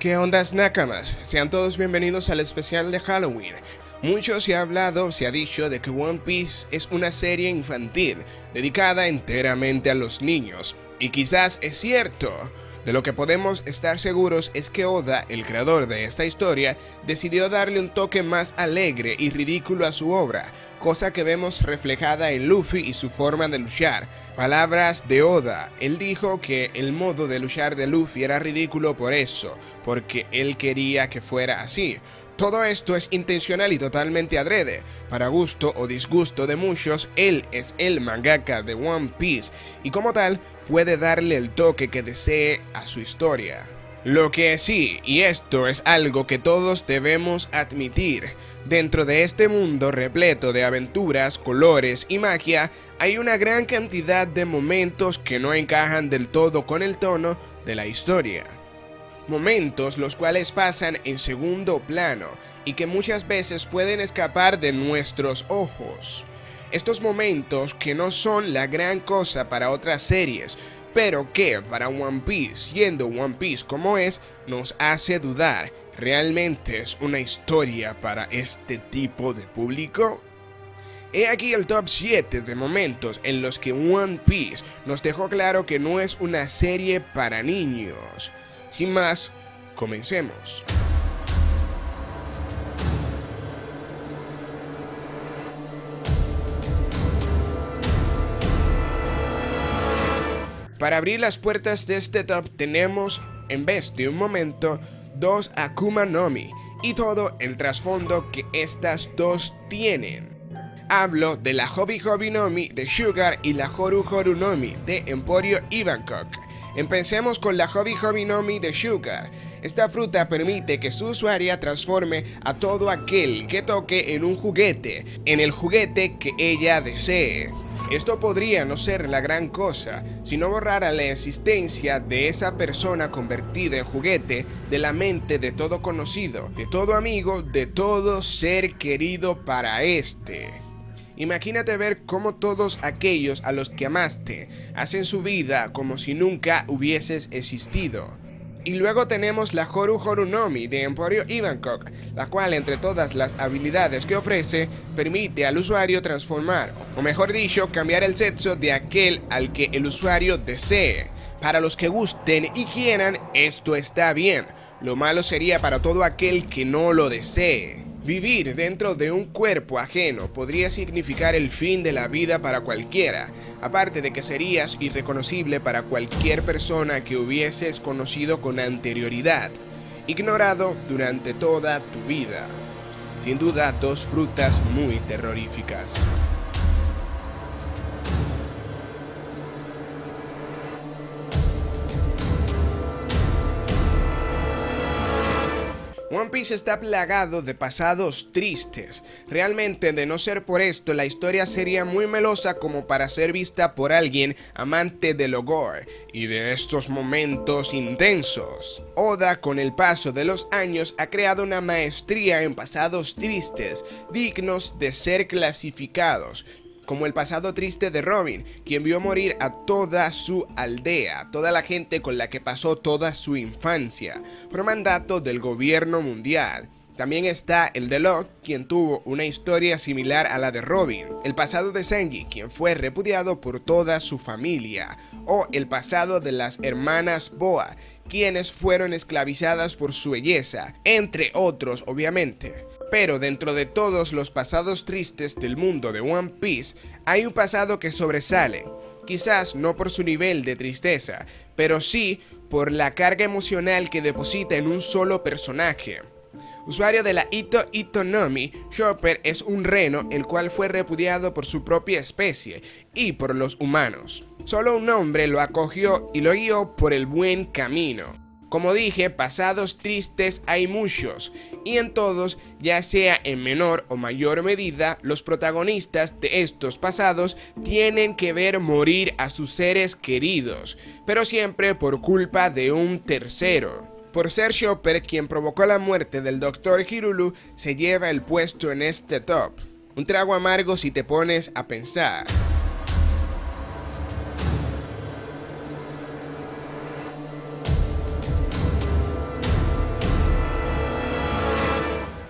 ¿Qué ondas Nakamas? Sean todos bienvenidos al especial de Halloween. Mucho se ha hablado, se ha dicho de que One Piece es una serie infantil, dedicada enteramente a los niños. Y quizás es cierto. De lo que podemos estar seguros es que Oda, el creador de esta historia, decidió darle un toque más alegre y ridículo a su obra, cosa que vemos reflejada en Luffy y su forma de luchar. Palabras de Oda, él dijo que el modo de luchar de Luffy era ridículo por eso, porque él quería que fuera así. Todo esto es intencional y totalmente adrede. Para gusto o disgusto de muchos, él es el mangaka de One Piece y como tal puede darle el toque que desee a su historia. Lo que sí, y esto es algo que todos debemos admitir, dentro de este mundo repleto de aventuras, colores y magia, hay una gran cantidad de momentos que no encajan del todo con el tono de la historia momentos los cuales pasan en segundo plano y que muchas veces pueden escapar de nuestros ojos. Estos momentos que no son la gran cosa para otras series, pero que para One Piece, siendo One Piece como es, nos hace dudar, ¿realmente es una historia para este tipo de público? He aquí el top 7 de momentos en los que One Piece nos dejó claro que no es una serie para niños. Sin más, comencemos. Para abrir las puertas de este top tenemos, en vez de un momento, dos Akuma no Mi y todo el trasfondo que estas dos tienen. Hablo de la Hobby Hobby no Mi de Sugar y la Horu Horu no Mi de Emporio y Bangkok. Empecemos con la Hobby Hobby no Mi de Sugar. Esta fruta permite que su usuaria transforme a todo aquel que toque en un juguete, en el juguete que ella desee. Esto podría no ser la gran cosa si no borrara la existencia de esa persona convertida en juguete de la mente de todo conocido, de todo amigo, de todo ser querido para este. Imagínate ver cómo todos aquellos a los que amaste hacen su vida como si nunca hubieses existido. Y luego tenemos la Horu Horunomi de Emporio Ivankok, la cual entre todas las habilidades que ofrece, permite al usuario transformar, o mejor dicho, cambiar el sexo de aquel al que el usuario desee. Para los que gusten y quieran, esto está bien. Lo malo sería para todo aquel que no lo desee. Vivir dentro de un cuerpo ajeno podría significar el fin de la vida para cualquiera, aparte de que serías irreconocible para cualquier persona que hubieses conocido con anterioridad, ignorado durante toda tu vida. Sin duda, dos frutas muy terroríficas. One Piece está plagado de pasados tristes. Realmente, de no ser por esto, la historia sería muy melosa como para ser vista por alguien amante del gore y de estos momentos intensos. Oda, con el paso de los años, ha creado una maestría en pasados tristes, dignos de ser clasificados, como el pasado triste de Robin, quien vio morir a toda su aldea, toda la gente con la que pasó toda su infancia, por mandato del gobierno mundial. También está el de Locke, quien tuvo una historia similar a la de Robin, el pasado de Sengi, quien fue repudiado por toda su familia, o el pasado de las hermanas Boa, quienes fueron esclavizadas por su belleza, entre otros obviamente. Pero dentro de todos los pasados tristes del mundo de One Piece, hay un pasado que sobresale, quizás no por su nivel de tristeza, pero sí por la carga emocional que deposita en un solo personaje. Usuario de la Ito Itonomi, Chopper es un reno el cual fue repudiado por su propia especie y por los humanos. Solo un hombre lo acogió y lo guió por el buen camino. Como dije, pasados tristes hay muchos, y en todos, ya sea en menor o mayor medida, los protagonistas de estos pasados tienen que ver morir a sus seres queridos, pero siempre por culpa de un tercero. Por ser Chopper quien provocó la muerte del Dr. Hirulu, se lleva el puesto en este top. Un trago amargo si te pones a pensar.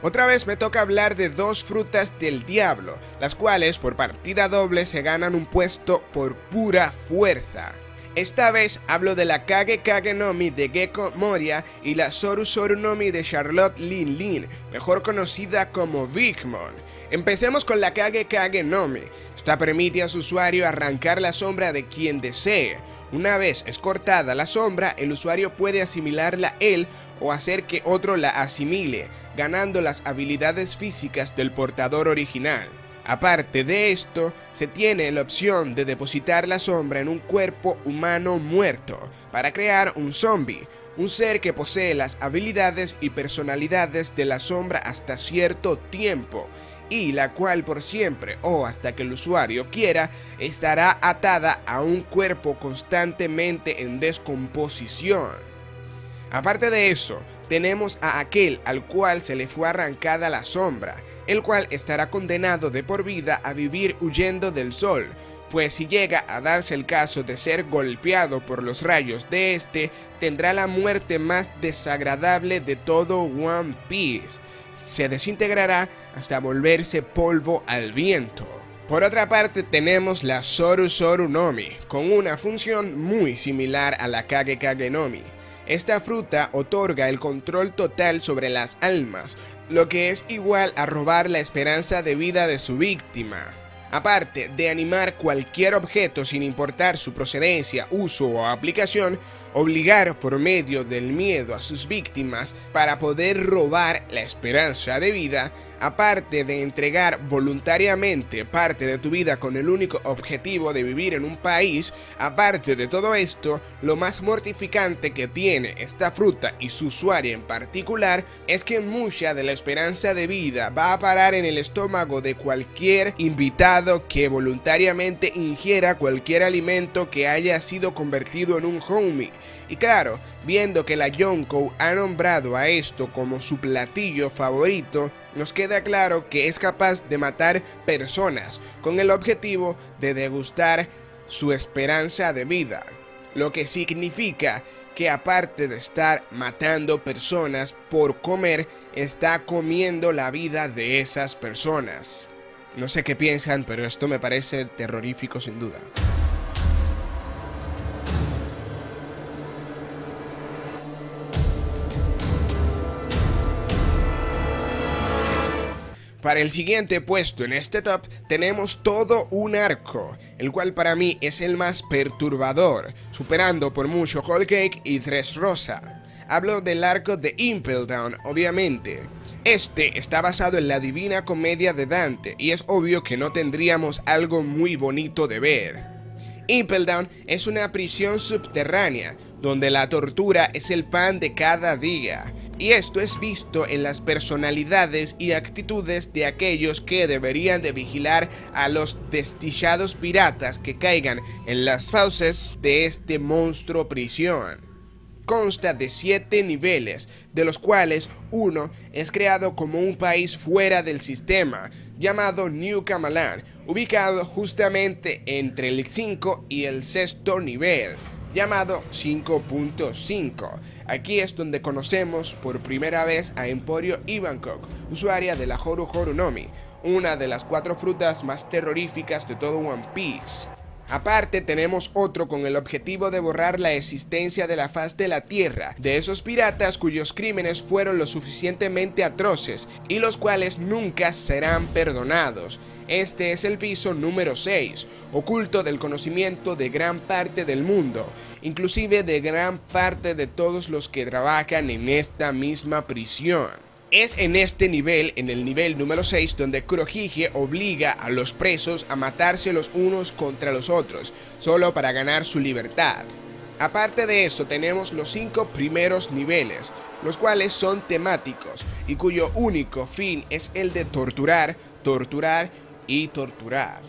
Otra vez me toca hablar de dos frutas del diablo, las cuales por partida doble se ganan un puesto por pura fuerza. Esta vez hablo de la Kage Kage Nomi de Gecko Moria y la Soru Soru Nomi de Charlotte Lin Lin, mejor conocida como Bigmon. Empecemos con la Kage Kage Nomi. Esta permite a su usuario arrancar la sombra de quien desee. Una vez es cortada la sombra, el usuario puede asimilarla él o hacer que otro la asimile, ganando las habilidades físicas del portador original. Aparte de esto, se tiene la opción de depositar la sombra en un cuerpo humano muerto para crear un zombie, un ser que posee las habilidades y personalidades de la sombra hasta cierto tiempo y la cual por siempre o hasta que el usuario quiera estará atada a un cuerpo constantemente en descomposición. Aparte de eso, tenemos a aquel al cual se le fue arrancada la sombra, el cual estará condenado de por vida a vivir huyendo del sol, pues si llega a darse el caso de ser golpeado por los rayos de este, tendrá la muerte más desagradable de todo One Piece. Se desintegrará hasta volverse polvo al viento. Por otra parte tenemos la Soru Soru Nomi, con una función muy similar a la Kage Kage Nomi. Esta fruta otorga el control total sobre las almas, lo que es igual a robar la esperanza de vida de su víctima. Aparte de animar cualquier objeto sin importar su procedencia, uso o aplicación, obligar por medio del miedo a sus víctimas para poder robar la esperanza de vida, aparte de entregar voluntariamente parte de tu vida con el único objetivo de vivir en un país, aparte de todo esto, lo más mortificante que tiene esta fruta y su usuario en particular es que mucha de la esperanza de vida va a parar en el estómago de cualquier invitado que voluntariamente ingiera cualquier alimento que haya sido convertido en un homie. Y claro, viendo que la Yonko ha nombrado a esto como su platillo favorito, nos queda claro que es capaz de matar personas con el objetivo de degustar su esperanza de vida. Lo que significa que aparte de estar matando personas por comer, está comiendo la vida de esas personas. No sé qué piensan, pero esto me parece terrorífico sin duda. Para el siguiente puesto en este top tenemos todo un arco, el cual para mí es el más perturbador, superando por mucho Whole Cake y Rosa. Hablo del arco de Impel Down, obviamente. Este está basado en la Divina Comedia de Dante y es obvio que no tendríamos algo muy bonito de ver. Impel Down es una prisión subterránea, donde la tortura es el pan de cada día y esto es visto en las personalidades y actitudes de aquellos que deberían de vigilar a los destillados piratas que caigan en las fauces de este monstruo prisión. Consta de siete niveles, de los cuales uno es creado como un país fuera del sistema, llamado New Kamalan, ubicado justamente entre el 5 y el sexto nivel, llamado 5.5 Aquí es donde conocemos por primera vez a Emporio Ivankov, usuaria de la Horu Horu Nomi, una de las cuatro frutas más terroríficas de todo One Piece. Aparte tenemos otro con el objetivo de borrar la existencia de la faz de la Tierra, de esos piratas cuyos crímenes fueron lo suficientemente atroces y los cuales nunca serán perdonados. Este es el piso número 6, oculto del conocimiento de gran parte del mundo, inclusive de gran parte de todos los que trabajan en esta misma prisión. Es en este nivel, en el nivel número 6, donde Kurohige obliga a los presos a matarse los unos contra los otros, solo para ganar su libertad. Aparte de eso, tenemos los cinco primeros niveles, los cuales son temáticos y cuyo único fin es el de torturar, torturar y torturar.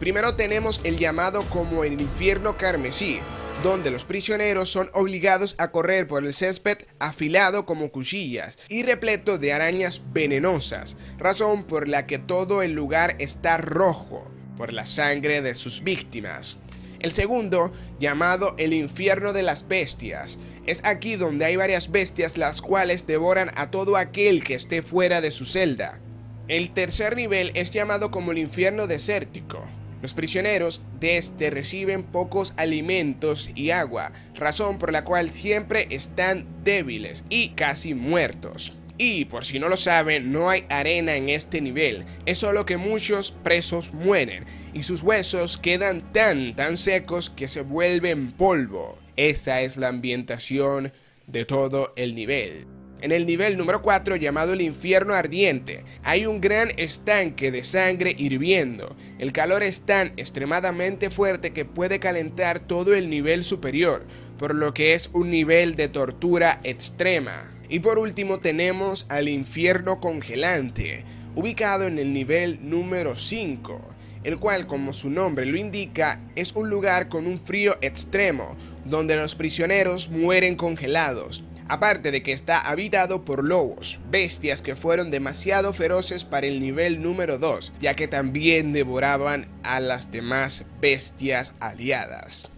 Primero tenemos el llamado como el infierno carmesí, donde los prisioneros son obligados a correr por el césped afilado como cuchillas y repleto de arañas venenosas, razón por la que todo el lugar está rojo, por la sangre de sus víctimas. El segundo, llamado el infierno de las bestias. Es aquí donde hay varias bestias las cuales devoran a todo aquel que esté fuera de su celda. El tercer nivel es llamado como el infierno desértico. Los prisioneros de este reciben pocos alimentos y agua, razón por la cual siempre están débiles y casi muertos. Y por si no lo saben, no hay arena en este nivel, es solo que muchos presos mueren y sus huesos quedan tan tan secos que se vuelven polvo. Esa es la ambientación de todo el nivel. En el nivel número 4 llamado el infierno ardiente, hay un gran estanque de sangre hirviendo. El calor es tan extremadamente fuerte que puede calentar todo el nivel superior, por lo que es un nivel de tortura extrema. Y por último tenemos al infierno congelante, ubicado en el nivel número 5, el cual como su nombre lo indica es un lugar con un frío extremo, donde los prisioneros mueren congelados. Aparte de que está habitado por lobos, bestias que fueron demasiado feroces para el nivel número 2, ya que también devoraban a las demás bestias aliadas.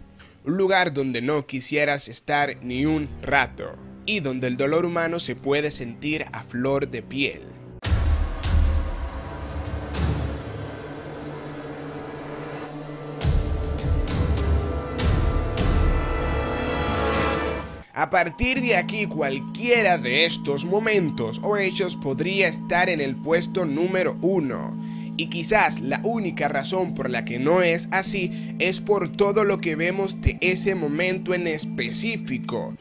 Un lugar donde no quisieras estar ni un rato y donde el dolor humano se puede sentir a flor de piel. A partir de aquí cualquiera de estos momentos o hechos podría estar en el puesto número uno. Y quizás la única razón por la que no es así es por todo lo que vemos de ese momento en específico.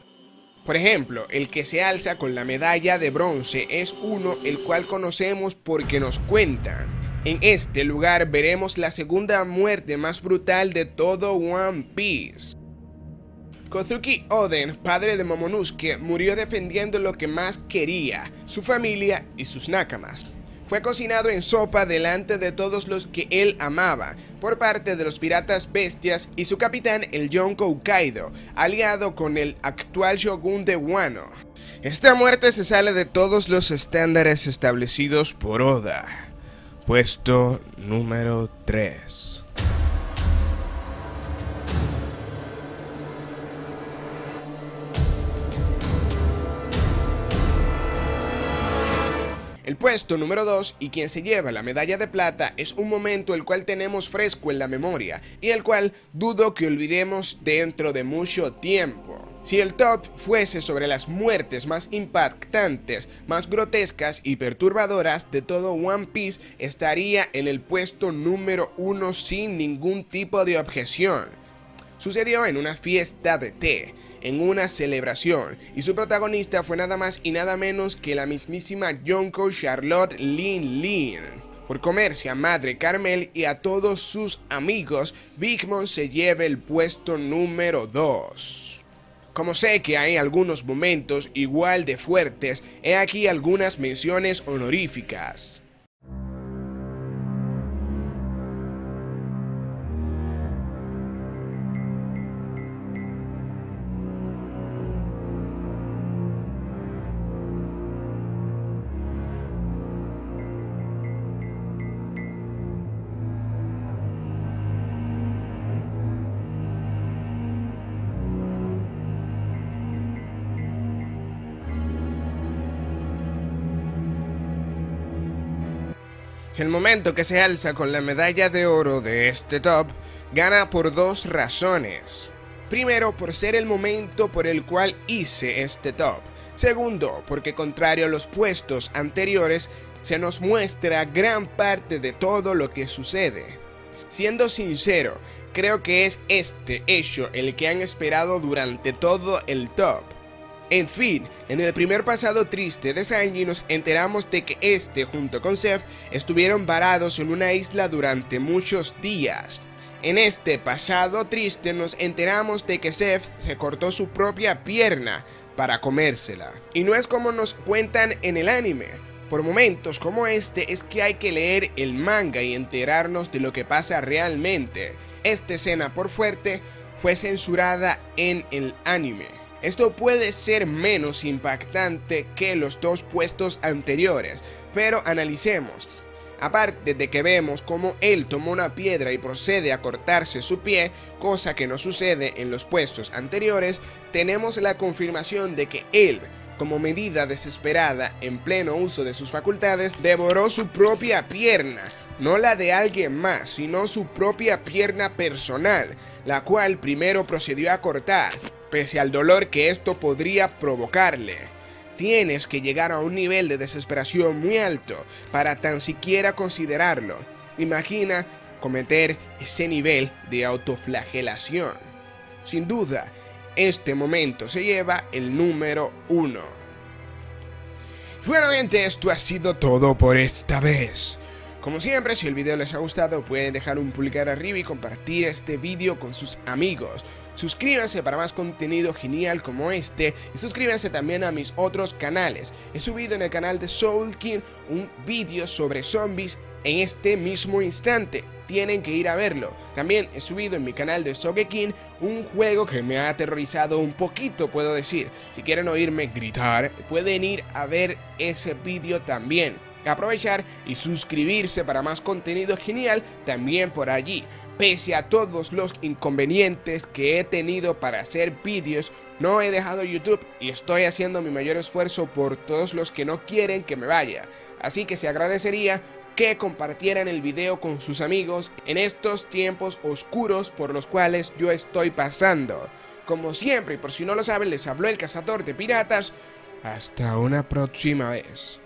Por ejemplo, el que se alza con la medalla de bronce es uno el cual conocemos porque nos cuentan. En este lugar veremos la segunda muerte más brutal de todo One Piece. Kozuki Oden, padre de Momonosuke, murió defendiendo lo que más quería, su familia y sus nakamas. Fue cocinado en sopa delante de todos los que él amaba, por parte de los piratas bestias y su capitán el Yonko Kaido, aliado con el actual shogun de Wano. Esta muerte se sale de todos los estándares establecidos por Oda. Puesto número 3. El puesto número 2 y quien se lleva la medalla de plata es un momento el cual tenemos fresco en la memoria y el cual dudo que olvidemos dentro de mucho tiempo. Si el top fuese sobre las muertes más impactantes, más grotescas y perturbadoras de todo One Piece, estaría en el puesto número 1 sin ningún tipo de objeción. Sucedió en una fiesta de té en una celebración y su protagonista fue nada más y nada menos que la mismísima Yonko Charlotte Lin Lin. Por comerse a Madre Carmel y a todos sus amigos, Big Mom se lleva el puesto número 2. Como sé que hay algunos momentos igual de fuertes, he aquí algunas menciones honoríficas. El momento que se alza con la medalla de oro de este top gana por dos razones. Primero, por ser el momento por el cual hice este top. Segundo, porque contrario a los puestos anteriores, se nos muestra gran parte de todo lo que sucede. Siendo sincero, creo que es este hecho el que han esperado durante todo el top. En fin, en el primer pasado triste de Sanji nos enteramos de que este junto con Seth estuvieron varados en una isla durante muchos días. En este pasado triste nos enteramos de que Seth se cortó su propia pierna para comérsela. Y no es como nos cuentan en el anime. Por momentos como este es que hay que leer el manga y enterarnos de lo que pasa realmente. Esta escena por fuerte fue censurada en el anime. Esto puede ser menos impactante que los dos puestos anteriores, pero analicemos. Aparte de que vemos como él tomó una piedra y procede a cortarse su pie, cosa que no sucede en los puestos anteriores, tenemos la confirmación de que él, como medida desesperada en pleno uso de sus facultades, devoró su propia pierna, no la de alguien más, sino su propia pierna personal, la cual primero procedió a cortar, pese al dolor que esto podría provocarle tienes que llegar a un nivel de desesperación muy alto para tan siquiera considerarlo. Imagina cometer ese nivel de autoflagelación. Sin duda, este momento se lleva el número uno. Bueno gente, esto ha sido todo por esta vez. Como siempre, si el video les ha gustado, pueden dejar un pulgar arriba y compartir este video con sus amigos. Suscríbanse para más contenido genial como este y suscríbanse también a mis otros canales. He subido en el canal de Soul King un vídeo sobre zombies en este mismo instante. Tienen que ir a verlo. También he subido en mi canal de Sogekin un juego que me ha aterrorizado un poquito, puedo decir. Si quieren oírme gritar, pueden ir a ver ese vídeo también. Aprovechar y suscribirse para más contenido genial también por allí. Pese a todos los inconvenientes que he tenido para hacer vídeos, no he dejado YouTube y estoy haciendo mi mayor esfuerzo por todos los que no quieren que me vaya. Así que se agradecería que compartieran el video con sus amigos en estos tiempos oscuros por los cuales yo estoy pasando. Como siempre, y por si no lo saben, les habló el cazador de piratas. Hasta una próxima vez.